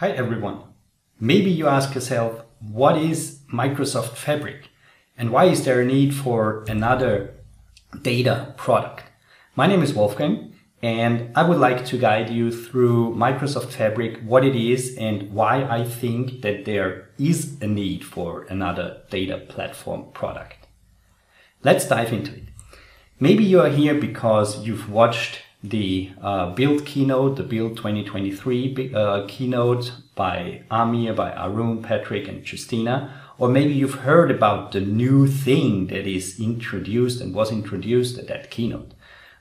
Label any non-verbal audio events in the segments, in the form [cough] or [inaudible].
Hi everyone. Maybe you ask yourself, what is Microsoft Fabric? And why is there a need for another data product? My name is Wolfgang and I would like to guide you through Microsoft Fabric, what it is and why I think that there is a need for another data platform product. Let's dive into it. Maybe you are here because you've watched the uh, Build keynote, the Build 2023 uh, keynote by Amir, by Arun, Patrick, and Justyna. Or maybe you've heard about the new thing that is introduced and was introduced at that keynote.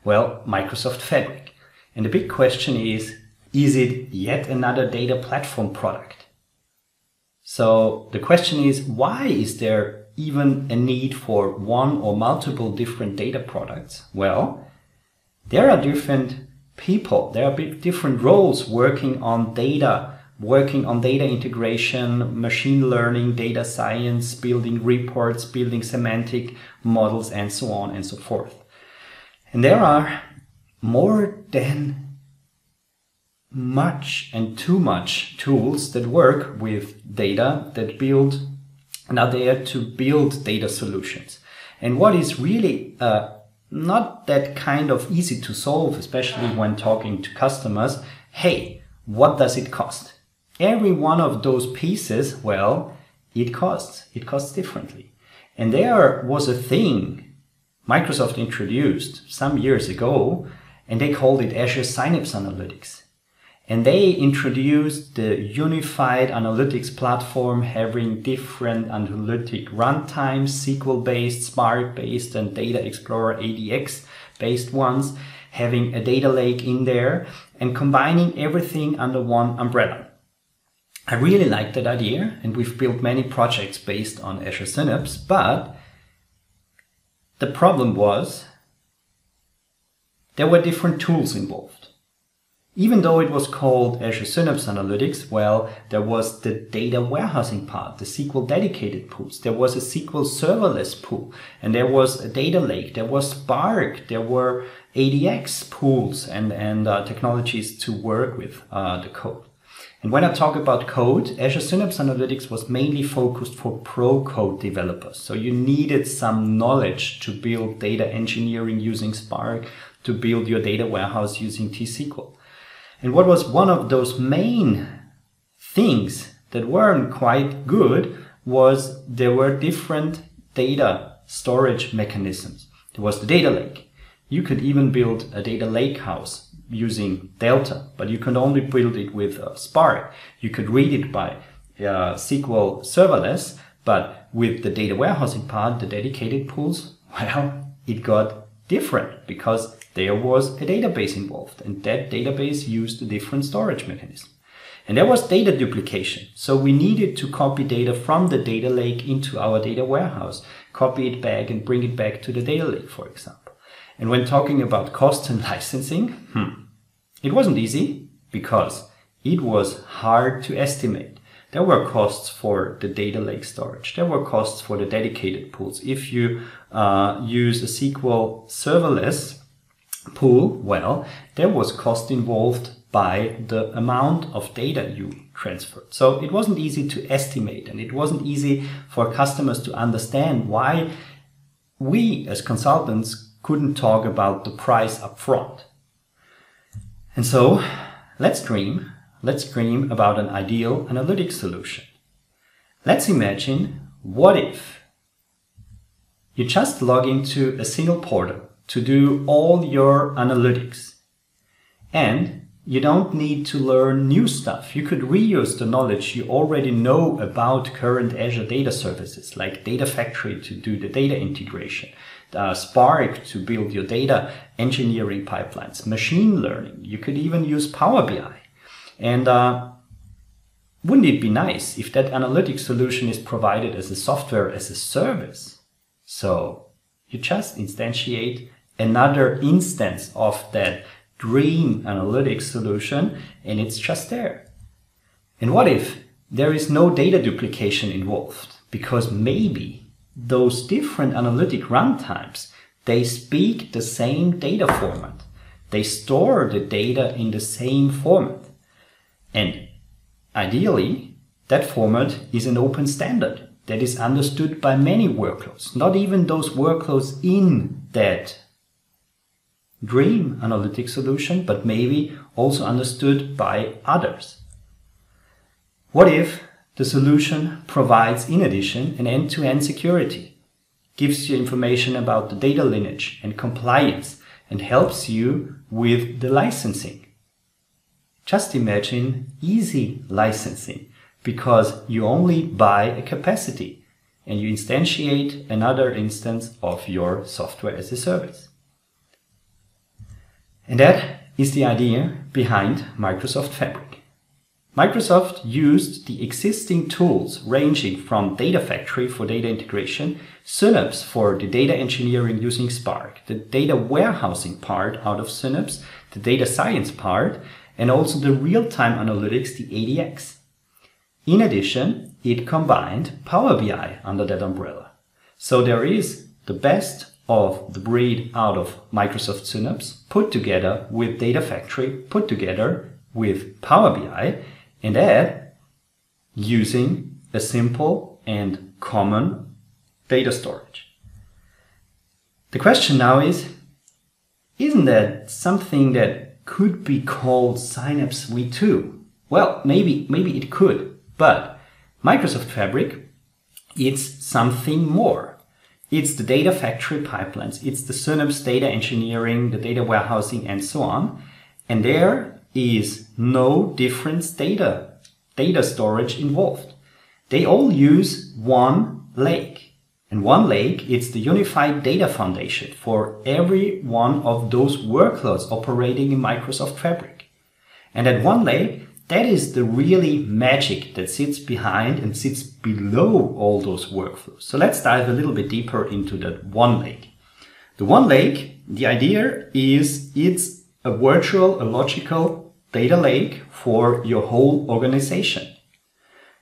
Well, Microsoft Fabric. And the big question is, is it yet another data platform product? So the question is, why is there even a need for one or multiple different data products? Well, there are different people, there are different roles working on data, working on data integration, machine learning, data science, building reports, building semantic models, and so on and so forth. And there are more than much and too much tools that work with data that build and are there to build data solutions. And what is really uh, not that kind of easy to solve, especially when talking to customers. Hey, what does it cost? Every one of those pieces, well, it costs. It costs differently. And there was a thing Microsoft introduced some years ago, and they called it Azure Synapse Analytics. And they introduced the unified analytics platform having different analytic runtimes, SQL based, Spark based, and Data Explorer ADX based ones, having a data lake in there and combining everything under one umbrella. I really like that idea, and we've built many projects based on Azure Synapse, but the problem was there were different tools involved. Even though it was called Azure Synapse Analytics, well, there was the data warehousing part, the SQL dedicated pools. There was a SQL serverless pool, and there was a data lake. There was Spark. There were ADX pools and, and uh, technologies to work with uh, the code. And when I talk about code, Azure Synapse Analytics was mainly focused for pro code developers. So you needed some knowledge to build data engineering using Spark, to build your data warehouse using T-SQL. And what was one of those main things that weren't quite good was there were different data storage mechanisms. There was the data lake. You could even build a data lake house using Delta, but you could only build it with uh, Spark. You could read it by uh, SQL serverless, but with the data warehousing part, the dedicated pools, [laughs] well, it got different because there was a database involved and that database used a different storage mechanism. And there was data duplication. So we needed to copy data from the data lake into our data warehouse, copy it back and bring it back to the data lake, for example. And when talking about cost and [laughs] licensing, hmm, it wasn't easy because it was hard to estimate. There were costs for the data lake storage. There were costs for the dedicated pools. If you uh, use a SQL serverless, pool, well, there was cost involved by the amount of data you transferred. So it wasn't easy to estimate and it wasn't easy for customers to understand why we as consultants couldn't talk about the price up front. And so let's dream, let's dream about an ideal analytics solution. Let's imagine what if you just log into a single portal to do all your analytics. And you don't need to learn new stuff. You could reuse the knowledge you already know about current Azure data services like Data Factory to do the data integration, uh, Spark to build your data engineering pipelines, machine learning. You could even use Power BI. And uh, wouldn't it be nice if that analytics solution is provided as a software as a service? So you just instantiate another instance of that dream analytics solution and it's just there. And what if there is no data duplication involved? Because maybe those different analytic runtimes, they speak the same data format. They store the data in the same format. And ideally, that format is an open standard that is understood by many workloads, not even those workloads in that dream analytic solution, but maybe also understood by others. What if the solution provides, in addition, an end-to-end security, gives you information about the data lineage and compliance, and helps you with the licensing? Just imagine easy licensing because you only buy a capacity and you instantiate another instance of your software as a service. And that is the idea behind Microsoft Fabric. Microsoft used the existing tools ranging from Data Factory for data integration, Synapse for the data engineering using Spark, the data warehousing part out of Synapse, the data science part, and also the real-time analytics, the ADX. In addition, it combined Power BI under that umbrella. So there is the best of the breed out of Microsoft Synapse put together with Data Factory, put together with Power BI, and that using a simple and common data storage. The question now is, isn't that something that could be called Synapse v2? Well, maybe, maybe it could. But Microsoft Fabric, it's something more. It's the data factory pipelines, it's the Synapse data engineering, the data warehousing, and so on. And there is no difference data, data storage involved. They all use OneLake. And OneLake, it's the unified data foundation for every one of those workloads operating in Microsoft Fabric. And at OneLake, that is the really magic that sits behind and sits below all those workflows. So let's dive a little bit deeper into that OneLake. The OneLake, the idea is it's a virtual, a logical data lake for your whole organization.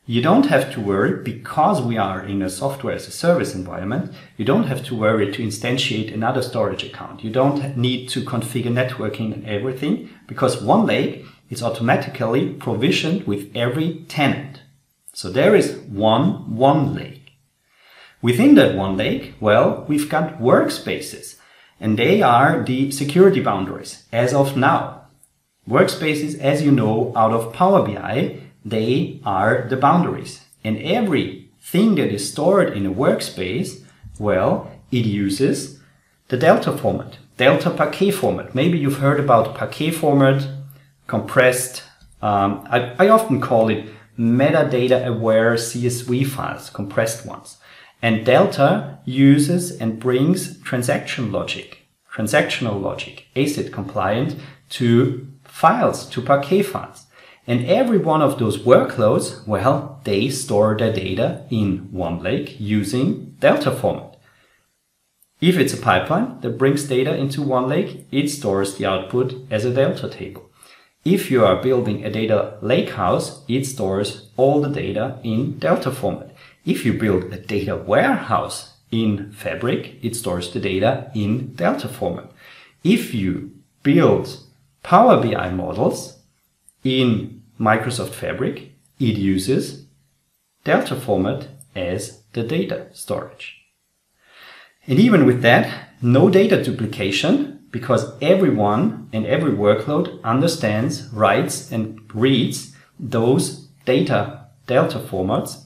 You don't have to worry because we are in a software as a service environment. You don't have to worry to instantiate another storage account. You don't need to configure networking and everything because OneLake is automatically provisioned with every tenant. So there is one OneLake. Within that OneLake, well, we've got workspaces and they are the security boundaries as of now. Workspaces, as you know, out of Power BI, they are the boundaries. And every thing that is stored in a workspace, well, it uses the Delta format, Delta Parquet format. Maybe you've heard about Parquet format, compressed, um, I, I often call it metadata aware CSV files, compressed ones. And Delta uses and brings transaction logic, transactional logic, ACID compliant to files, to Parquet files. And every one of those workloads, well, they store their data in OneLake using Delta format. If it's a pipeline that brings data into OneLake, it stores the output as a Delta table. If you are building a data lakehouse, it stores all the data in Delta format. If you build a data warehouse in Fabric, it stores the data in Delta format. If you build Power BI models in Microsoft Fabric, it uses Delta format as the data storage. And even with that, no data duplication because everyone and every workload understands, writes, and reads those data delta formats.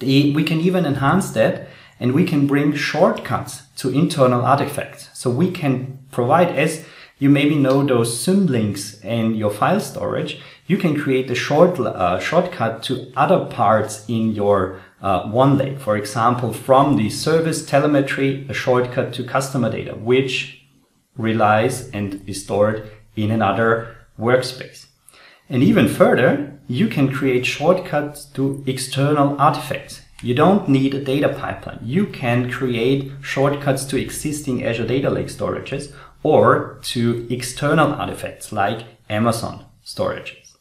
We can even enhance that and we can bring shortcuts to internal artifacts. So we can provide, as you maybe know those symlinks in your file storage, you can create a short uh, shortcut to other parts in your uh, OneLake. For example, from the service telemetry, a shortcut to customer data, which relies and is stored in another workspace. And even further, you can create shortcuts to external artifacts. You don't need a data pipeline. You can create shortcuts to existing Azure Data Lake storages or to external artifacts like Amazon storages.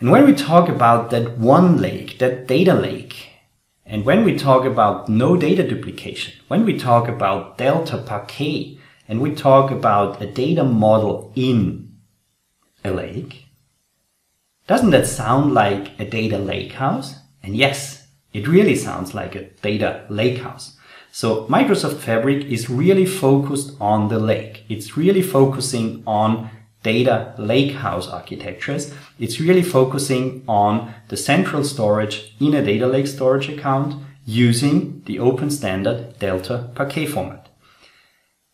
And when we talk about that OneLake, that data lake, and when we talk about no data duplication, when we talk about Delta Parquet, and we talk about a data model in a lake, Doesn't that sound like a data lakehouse? And yes, it really sounds like a data lakehouse. So Microsoft Fabric is really focused on the lake. It's really focusing on data lakehouse architectures. It's really focusing on the central storage in a data lake storage account using the open standard Delta Parquet format.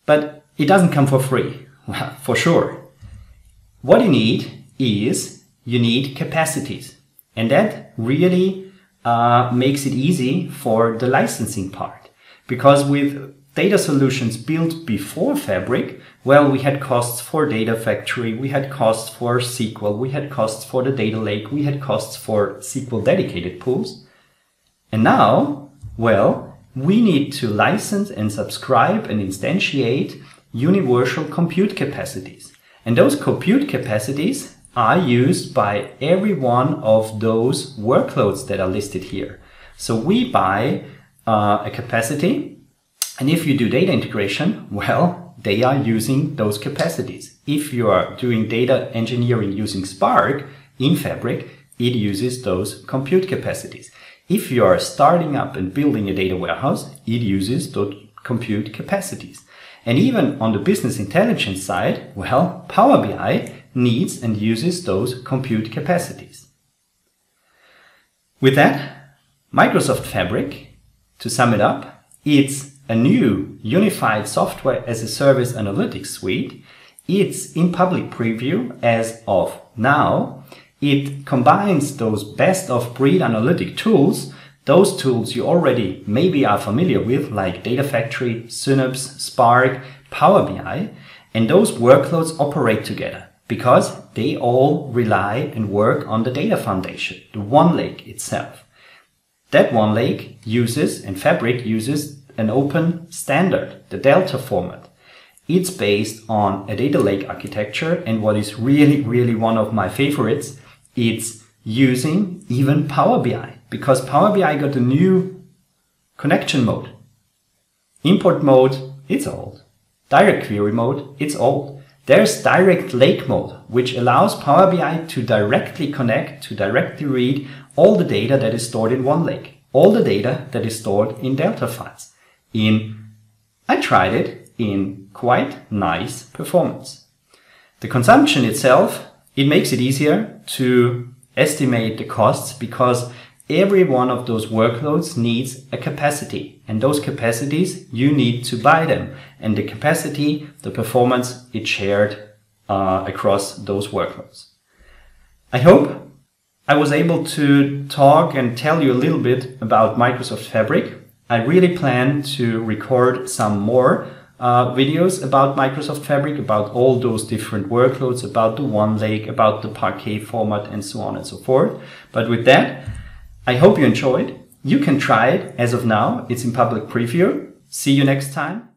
But it doesn't come for free, [laughs] for sure. What you need is you need capacities. And that really uh, makes it easy for the licensing part. Because with data solutions built before Fabric, well, we had costs for Data Factory, we had costs for SQL, we had costs for the data lake, we had costs for SQL dedicated pools. And now, well, we need to license and subscribe and instantiate universal compute capacities. And those compute capacities are used by every one of those workloads that are listed here. So we buy uh, a capacity, and if you do data integration, [laughs] well, they are using those capacities. If you are doing data engineering using Spark in Fabric, it uses those compute capacities. If you are starting up and building a data warehouse, it uses those compute capacities. And even on the business intelligence side, well, Power BI needs and uses those compute capacities. With that, Microsoft Fabric, to sum it up, it's a new unified software as a service analytics suite. It's in public preview as of now. It combines those best of breed analytic tools, those tools you already maybe are familiar with, like Data Factory, Synapse, Spark, Power BI, and those workloads operate together because they all rely and work on the data foundation, the OneLake itself. That OneLake uses, and Fabric uses, an open standard, the Delta format. It's based on a data lake architecture, and what is really, really one of my favorites, it's using even Power BI, because Power BI got a new connection mode. Import mode, it's old. Direct query mode, it's old. There's direct lake mode, which allows Power BI to directly connect, to directly read all the data that is stored in OneLake, all the data that is stored in Delta files. In, I tried it in quite nice performance. The consumption itself, it makes it easier to estimate the costs because every one of those workloads needs a capacity and those capacities you need to buy them. And the capacity the performance it's shared uh, across those workloads. I hope i was able to talk and tell you a little bit about microsoft fabric. I really plan to record some more uh, videos about Microsoft Fabric, about all those different workloads, about the OneLake, about the Parquet format, and so on and so forth. But with that, I hope you enjoyed. You can try it as of now. It's in public preview. See you next time.